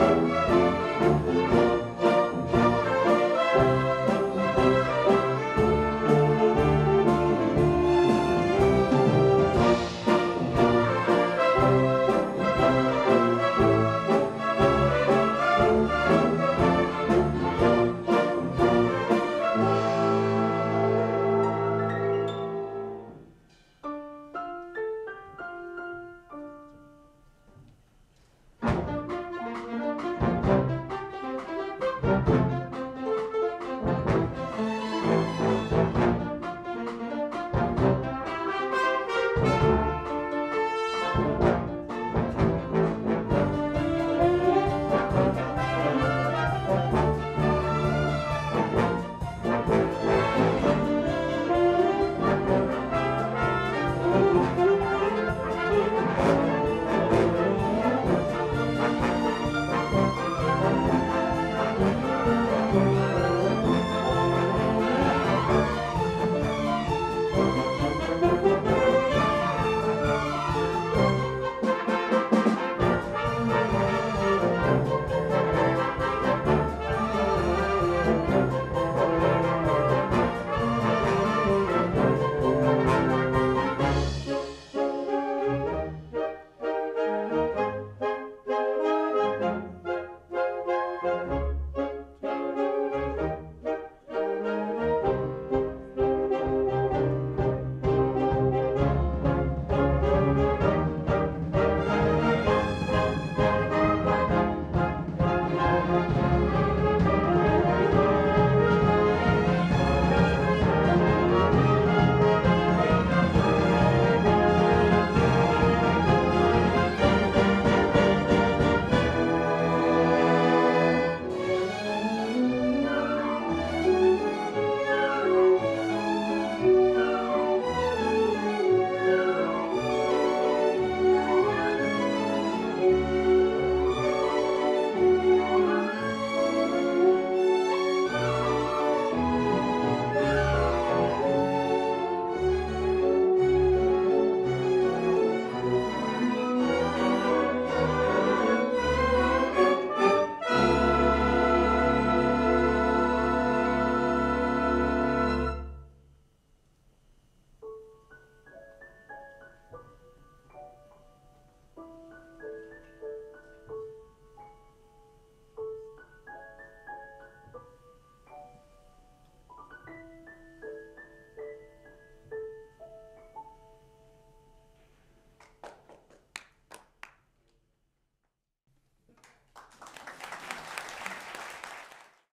Música